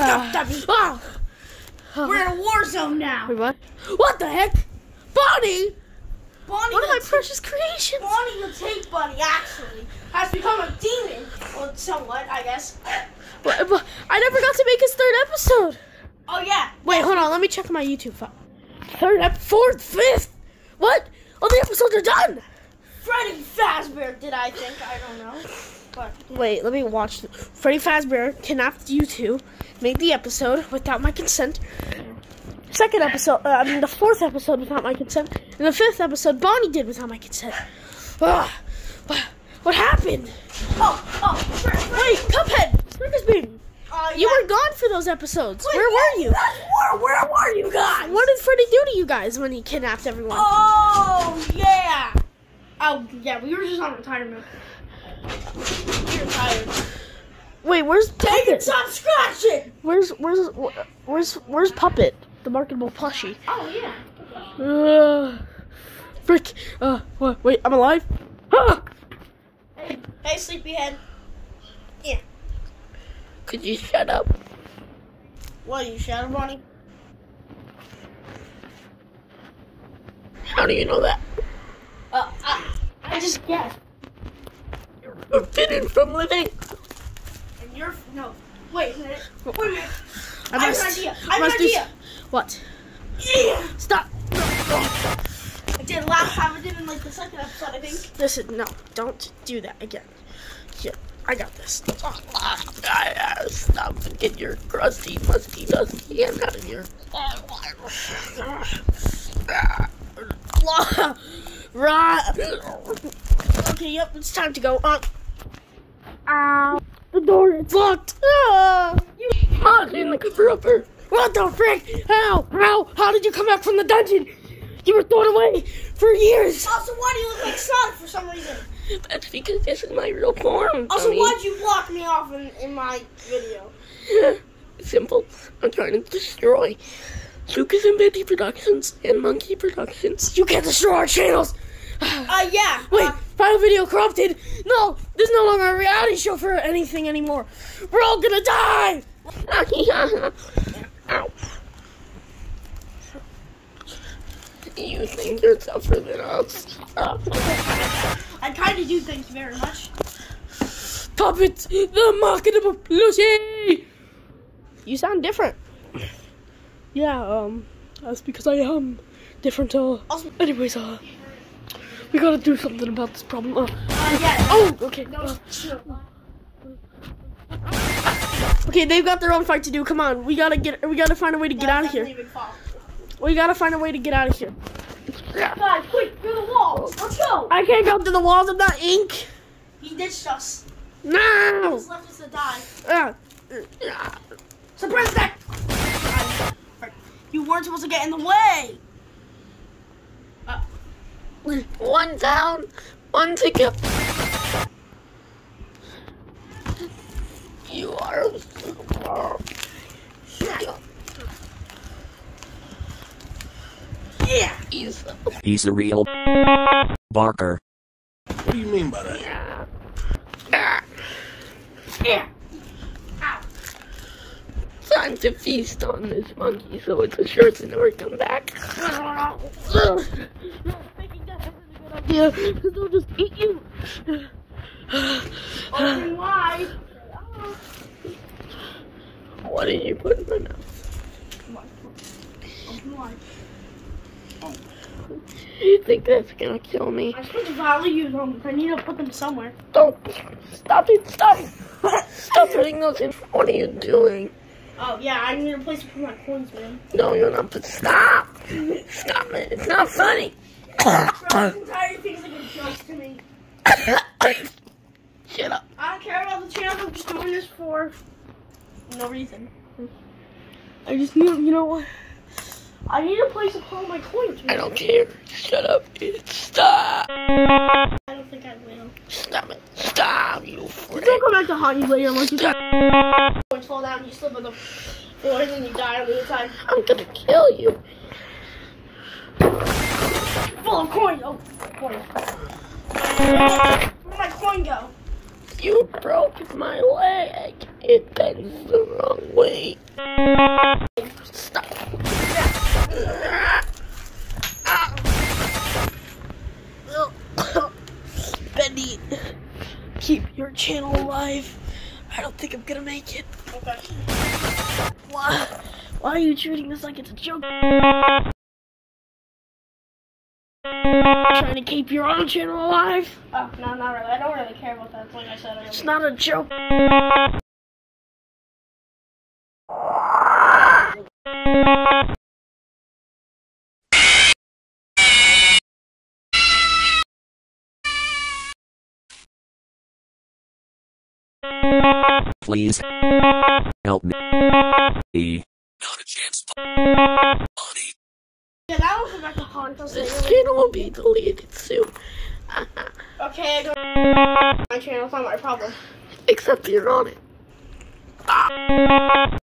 up, Debbie. We're in a war zone now. Wait, what? What the heck? Bonnie! Bonnie, One of my precious creations! Bonnie the Tank Bunny actually has become a demon. Well, somewhat, I guess. But, but I never got to make his third episode! Oh yeah. Wait, hold on, let me check my YouTube file. Third, ep- fourth, fifth! What? All the episodes are done! Freddy Fazbear did I think? I don't know. Wait, let me watch. Freddy Fazbear kidnapped you two, made the episode without my consent. Second episode, uh, I mean the fourth episode without my consent, and the fifth episode Bonnie did without my consent. Ugh. What, what happened? oh oh. Wait, Cuphead, Circus Baby, uh, you yeah. were gone for those episodes. Wait, Where were you? Where, where were you guys? What did Freddy do to you guys when he kidnapped everyone? Oh yeah. Oh yeah, we were just on retirement. We were tired. Wait, where's Take it, Puppet? stop scratching. Where's where's where's where's Puppet, the marketable plushie? Oh yeah. Uh, frick. Uh, what? Wait, I'm alive. Ah! Hey, hey, sleepyhead. Could you shut up? What are you, Shadow Bonnie? How do you know that? Uh, I, I just guessed. You're forbidden from living. And you're no. Wait a minute. Wait a minute. I I have an idea. I have an idea. s- What? Yeah. Stop. I did last time. I did in like the second episode, I think. Listen, no, don't do that again. Here, I got this. Stop get your crusty, musty, dusty hand out of here. Right. Okay, yep, it's time to go. Uh, ow. The door is locked. Ah. You in like a rubber. What the frick? How? How? How did you come back from the dungeon? You were thrown away for years. Also, why do you look like Sonic for some reason? That's because this is my real form. Also, dummy. why'd you block me off in, in my video? Simple. I'm trying to destroy Lucas and Betty Productions and Monkey Productions. You can't destroy our channels. Uh, yeah. Wait, uh, final video corrupted. No, there's no longer a reality show for anything anymore. We're all gonna die. Ow. You think you're tougher than us? I kind of do thank you very much. Puppet, the market marketable plushie. You sound different. Yeah, um, that's because I am different. Uh, Also, anyways, uh, we gotta do something about this problem. Uh, uh, yeah. oh, okay. No, uh, okay, they've got their own fight to do. Come on, we gotta get, we gotta find a way to get out of here. Definitely a big fall. We gotta find a way to get out of here. Guys, quick, through the wall. Let's go. I can't go through the walls of the ink. He ditched us. No. He's left us to die. Uh, Suppress that. You weren't supposed to get in the way. One down, one to go. You are. Yeah. He's. He's a real barker. What do you mean by that? Yeah. Time to feast on this monkey so it's a sure to never come back. Making death is a good idea because they'll just eat you. Open wide. What did you put in my mouth? Open wide. You think that's gonna kill me? I put the values on them. I need to put them somewhere. Don't stop it! Stop! Stop putting those in. What are you doing? Oh yeah, I need a place to put my coins, man. No, you're not. But stop! Stop it! It's not funny. Bro, this entire thing's like a joke to me. Shut up. I don't care about the channel. I'm just doing this for no reason. I just need. You know what? I need a place to put all my coins. I don't care. Shut up. It's Stop. I don't think I will. Stop it. Stop, you freak. Don't come back to haunt you later unless you coins fall down, you slip on the floor, and then you die on the inside. I'm gonna kill you. Full of coins. Oh, coin. Where'd my coin go? You broke my leg. It bends the wrong way. Stop. Bendy, keep your channel alive. I don't think I'm gonna make it. Okay. Why, why are you treating this like it's a joke? Trying to keep your own channel alive? Oh, no, not really. I don't really care about that. Like I said, I It's don't not a joke. Please help me. E. Not a chance. Yeah, that will come back to haunt us This channel will be deleted soon. Okay, my channel. It's not my problem. Except you're on it. Ah.